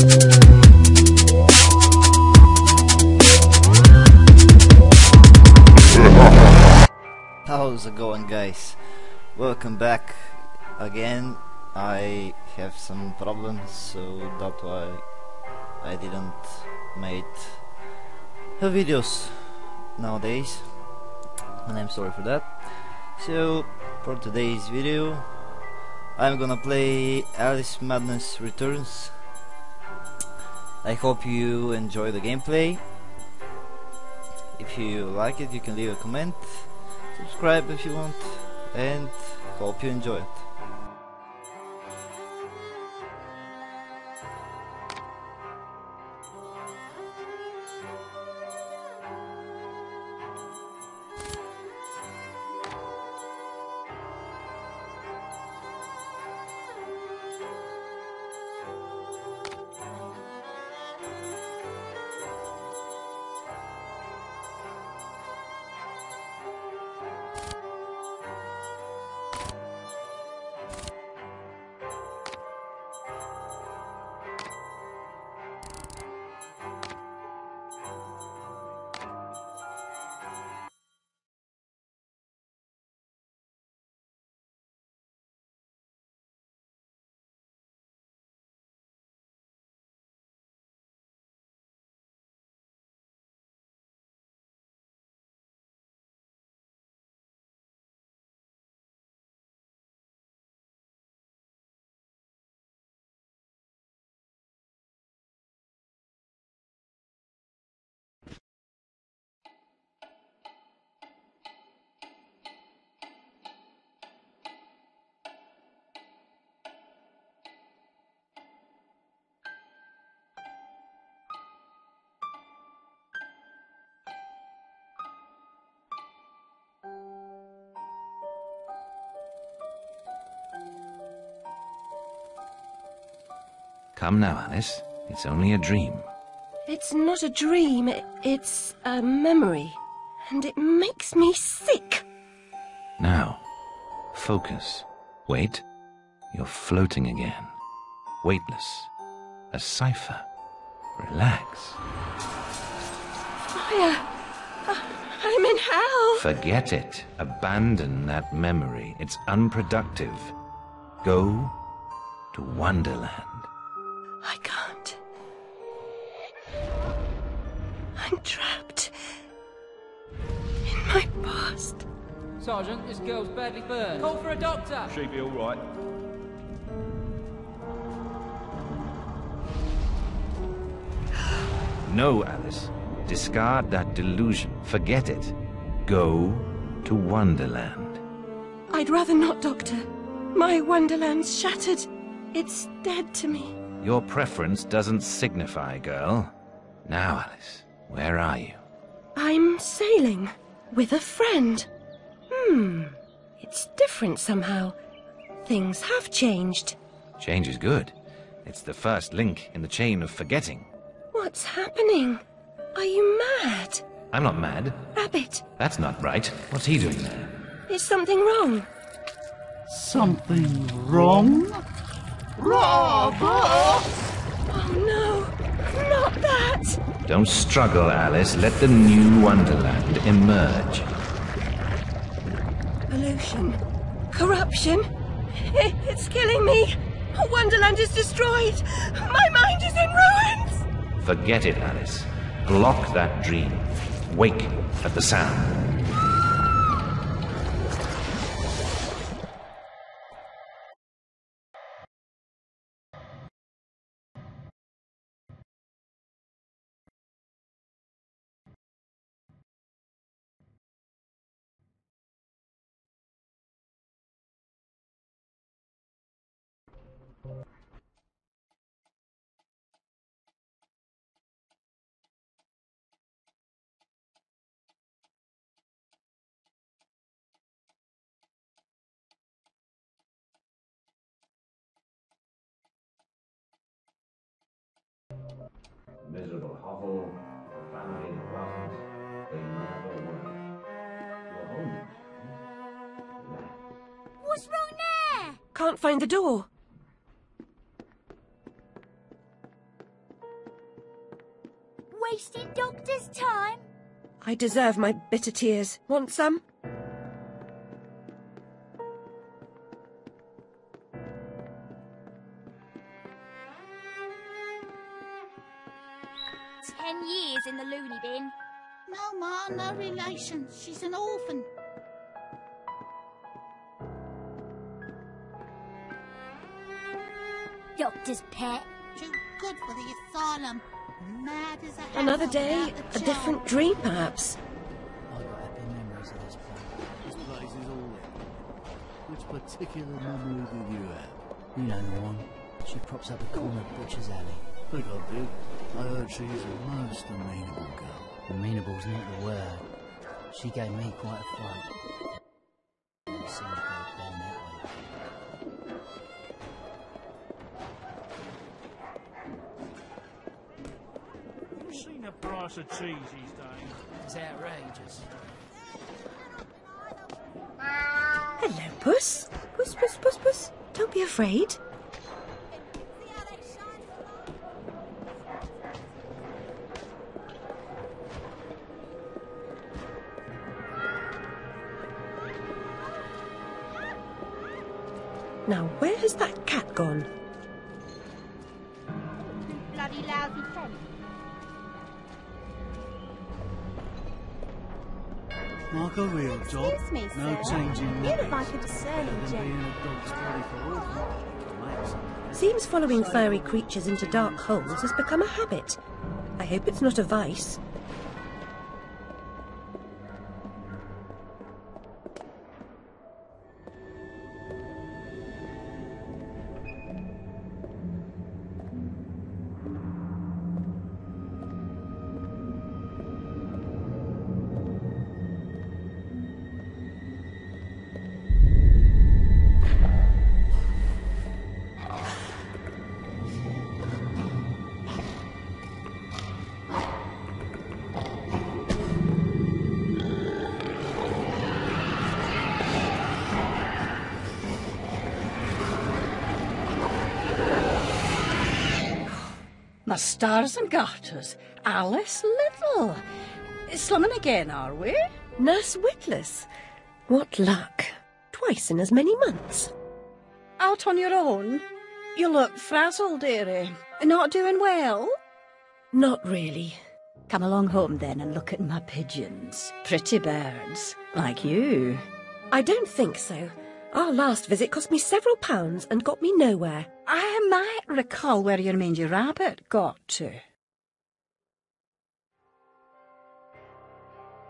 How's it going guys? Welcome back again. I have some problems so that's why I didn't make videos nowadays and I'm sorry for that. So for today's video I'm gonna play Alice Madness Returns. I hope you enjoy the gameplay. If you like it you can leave a comment subscribe if you want and hope you enjoy it. Come now, Alice. It's only a dream. It's not a dream, it's a memory. And it makes me sick. Now, focus. Wait. You're floating again. Weightless. A cipher. Relax. Fire! Uh, I'm in hell! Forget it. Abandon that memory. It's unproductive. Go to Wonderland. I can't. I'm trapped. In my past. Sergeant, this girl's badly burned. Call for a doctor. She'll be all right. No, Alice. Discard that delusion. Forget it. Go to Wonderland. I'd rather not, Doctor. My Wonderland's shattered. It's dead to me. Your preference doesn't signify, girl. Now, Alice, where are you? I'm sailing with a friend. Hmm. It's different somehow. Things have changed. Change is good. It's the first link in the chain of forgetting. What's happening? Are you mad? I'm not mad. Rabbit, That's not right. What's he doing there? is something wrong? Something wrong? Oh no, not that! Don't struggle, Alice. Let the new Wonderland emerge. Pollution, corruption. I- It's killing me. Wonderland is destroyed. My mind is in ruins. Forget it, Alice. Block that dream. Wake at the sound. Miserable hovel, a family that wasn't, they never were. Your home. What's wrong there? Can't find the door. Wasting Doctor's time. I deserve my bitter tears. Want some? Ten years in the loony bin. No, Ma, no relation. She's an orphan. Doctor's pet. Too good for the asylum. Mad as a Another day, a different dream, perhaps. I've got happy memories of this place. This place is all in. Which particular memory do you have? You know the one. She props up the corner of Butcher's Alley. think I do. I heard she's a most amenable girl. Amenable's not the word. She gave me quite a fright. Seen the price of cheese these days? It's outrageous. Hello, Puss. Puss, Puss, Puss, Puss. Don't be afraid. Now, where has that cat gone? Like a real job. Excuse me, no sir. changing Seems following furry creatures into dark holes has become a habit. I hope it's not a vice. My stars and garters, Alice Liddell. Slumming again, are we? Nurse Witless. What luck. Twice in as many months. Out on your own? You look frazzled, dearie. Not doing well? Not really. Come along home then and look at my pigeons. Pretty birds, like you. I don't think so. Our last visit cost me several pounds and got me nowhere. I might recall where your mangy rabbit got to.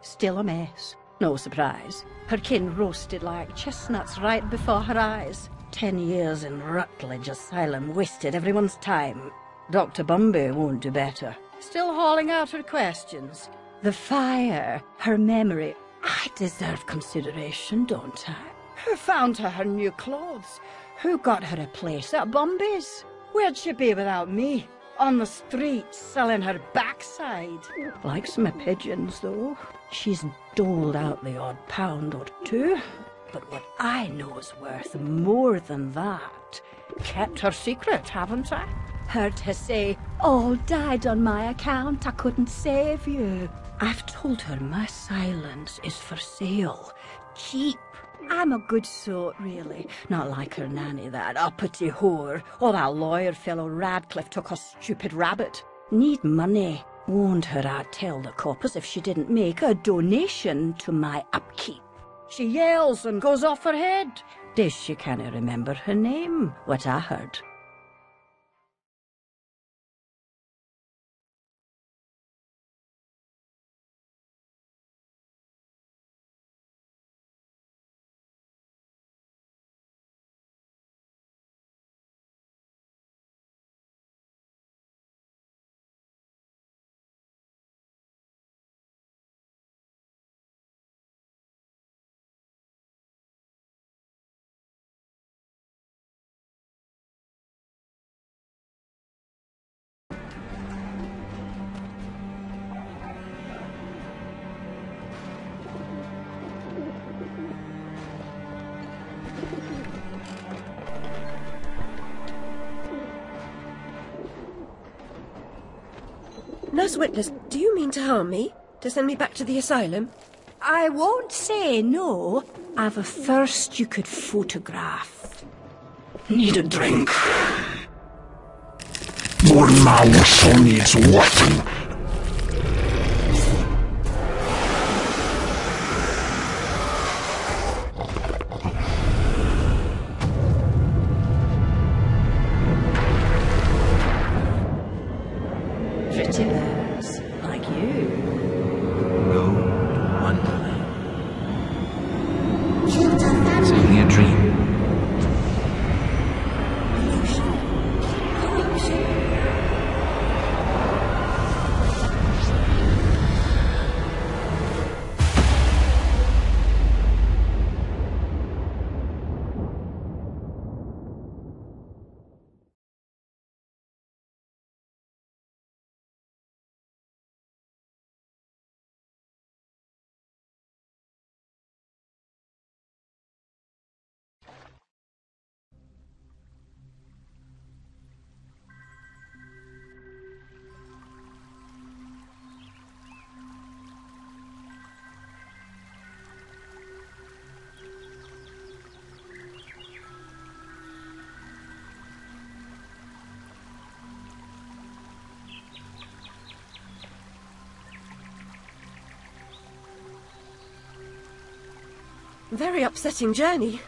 Still a mess. No surprise. Her kin roasted like chestnuts right before her eyes. Ten years in Rutledge Asylum wasted everyone's time. Dr. Bumby won't do better. Still hauling out her questions. The fire, her memory. I deserve consideration, don't I? Who found her her new clothes? Who got her a place at Bumby's? Where'd she be without me? On the streets, selling her backside. Likes my pigeons, though. She's doled out the odd pound or two. But what I know's worth more than that. Kept her secret, haven't I? Heard her say, all died on my account, I couldn't save you. I've told her my silence is for sale. Cheap. I'm a good sort, really. Not like her nanny, that uppity whore, or that lawyer fellow Radcliffe took her stupid rabbit. Need money. Warned her I'd tell the coppers if she didn't make a donation to my upkeep. She yells and goes off her head. Days she can't remember her name, what I heard. Nurse Witless, do you mean to harm me? To send me back to the asylum? I won't say no. I've a thirst you could photograph. Need a drink. Your mouth needs wetting. Very upsetting journey.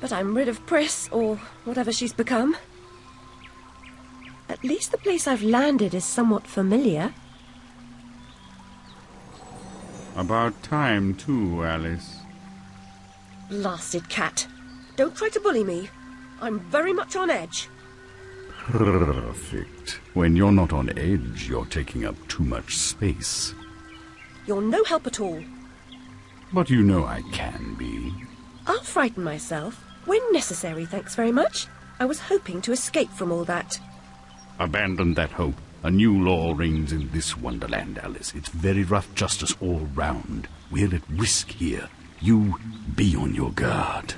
But I'm rid of Priss, or whatever she's become. At least the place I've landed is somewhat familiar. About time, too, Alice. Blasted cat. Don't try to bully me. I'm very much on edge. Perfect. When you're not on edge, you're taking up too much space. You're no help at all. But you know I can be. I'll frighten myself when necessary, thanks very much. I was hoping to escape from all that. Abandon that hope. A new law reigns in this wonderland, Alice. It's very rough justice all round. We're at risk here. You be on your guard.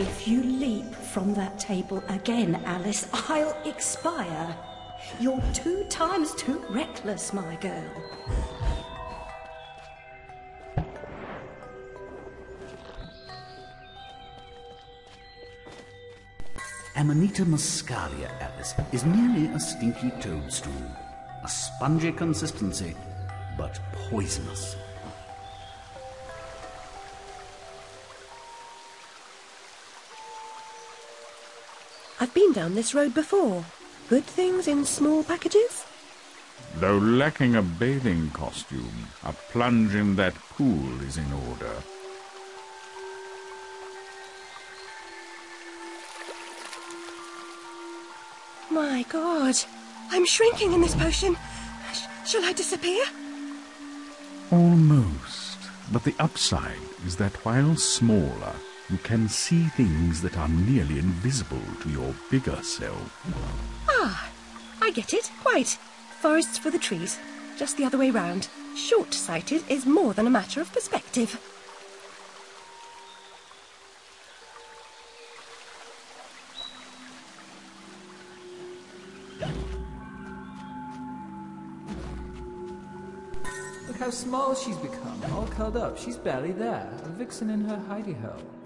If you leap from that table again, Alice, I'll expire. You're two times too reckless, my girl. Amanita muscaria, Alice, is merely a stinky toadstool. A spongy consistency, but poisonous. I've been down this road before. Good things in small packages? Though lacking a bathing costume, a plunge in that pool is in order. My god. I'm shrinking in this potion. Sh- shall I disappear? Almost. But the upside is that while smaller, you can see things that are nearly invisible to your bigger self. Ah, I get it. Quite. Forests for the trees. Just the other way round. Short sighted is more than a matter of perspective. Look how small she's become, all curled up. She's barely there. A vixen in her hidey hole.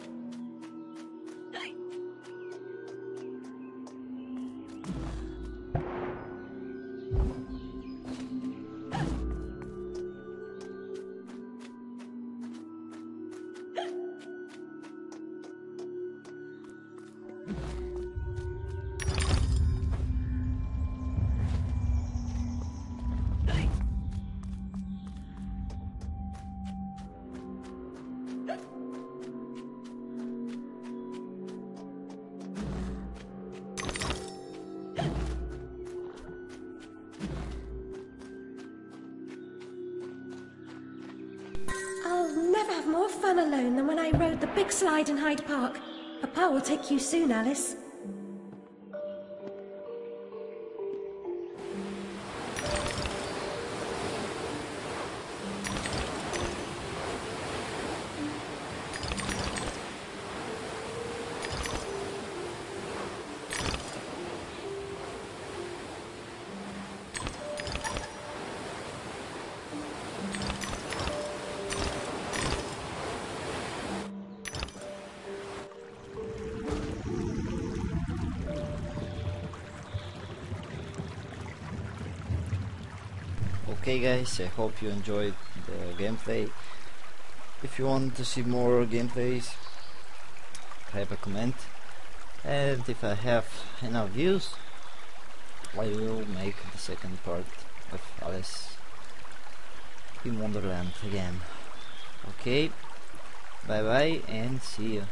Fun alone than when I rode the big slide in Hyde Park. Papa will take you soon, Alice. Okay guys, I hope you enjoyed the gameplay. If you want to see more gameplays, type a comment. And if I have enough views, I will make the second part of Alice in Wonderland again. Okay, bye bye and see you.